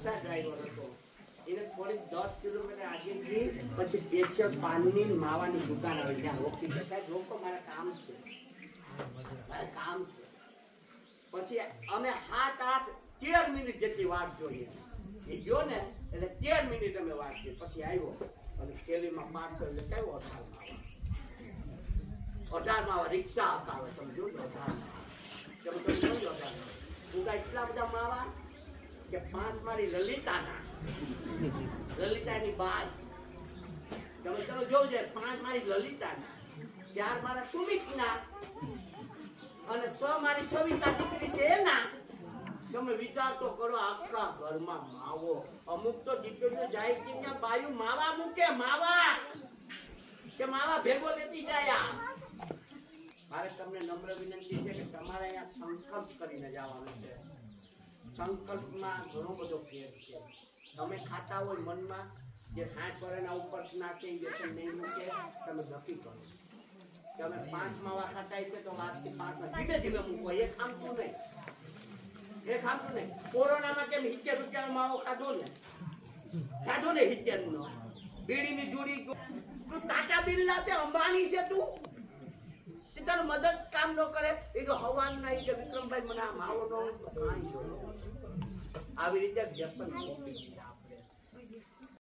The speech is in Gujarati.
રિક્ષા ડ્રાઈવર હતો એને થોડીક દસ કિલોમીટર ગઈ પછી સ્પેશિયલ પાનની માવાની દુકાન આવે ત્યાં રોકી સાહેબ, રોકો, મારા કામ છે. મારે કામ છે. પછી અમે સાત, આઠ, તેર મિનિટ જેટલી વાટ જોઈએ. એ ગયો ને, એટલે તેર મિનિટ અમે વાટ જોઈ પછી આવ્યો. અને થેલીમાં પાંચસો એટલે કયો અઢાર માવા. અઢાર માવા રિક્ષા હતા સમજો અઢાર માવા. એટલા બધા માવા કે પાંચ મારી લલિતાના. લલિતાની બાદ તમે ચલો જોજો પાંચ મારી લલિતાના. ચાર મારા સુમિતના. અને છ મારી સવિતા દીકરી છે એના. તમે વિચાર તો કરો, આખા ઘરમાં માવો. અમુક તો દીકરીઓ જાય કે ત્યાં બાયું માવા મૂકે, માવા. કે માવા ભેગો લેતી જાય મારે તમને નમ્ર વિનંતી છે કે તમારે અહીંયા સંકલ્પ કરીને જવાનું છે. સંકલ્પમાં ઘણો બધો ફેર છે. તમે ખાતા હોય મનમાં, જે સાઠ વર્ષના ઉપર નાખે વ્યસન નહીં મૂકે, તમે નક્કી કરો. તમે પાંચ માવા ખાતા છે તો આજથી પાંચ ધીમે ધીમે મૂકો. એ ખામતું નહીં. એ ખામતું નહીં. કોરોનામાં કેમ સિત્તેર રૂપિયાનો માવો ખાધો ને? ખાધો ને સિત્તેર નો બીડીની જોડી તું ટાટા બિરલા છે અંબાણી છે તું. તને મદદ કામ ન કરે, એ કે હવાન ના કે વિક્રમભાઈ મને આમ આવો તો આવી રીતે વ્યસન